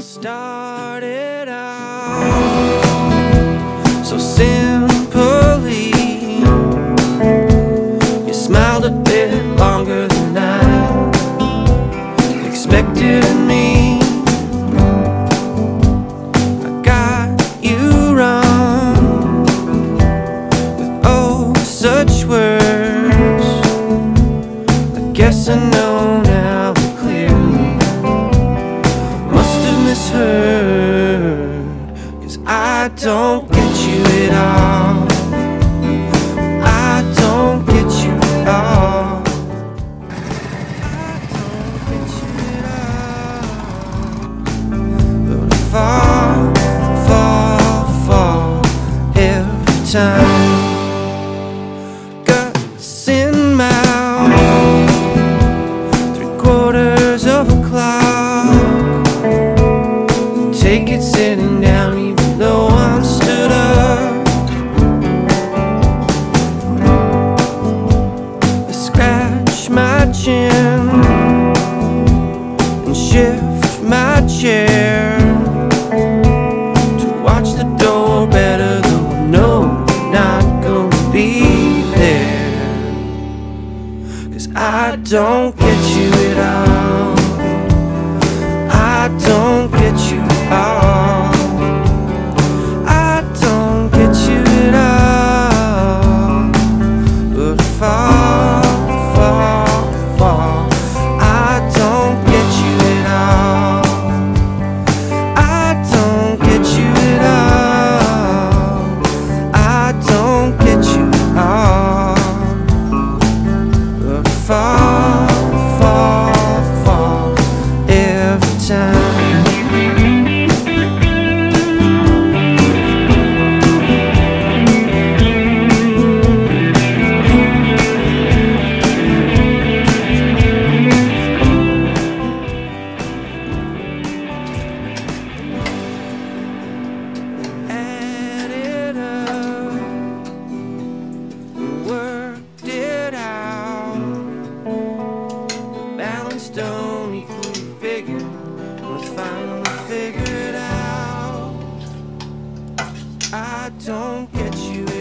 Started. I don't get you at all. I don't get you at all. I don't get you at all. But I fall, fall, fall every time. Cause I don't get you at all. I don't get you. stone equally figured was finally figured out. I don't get you.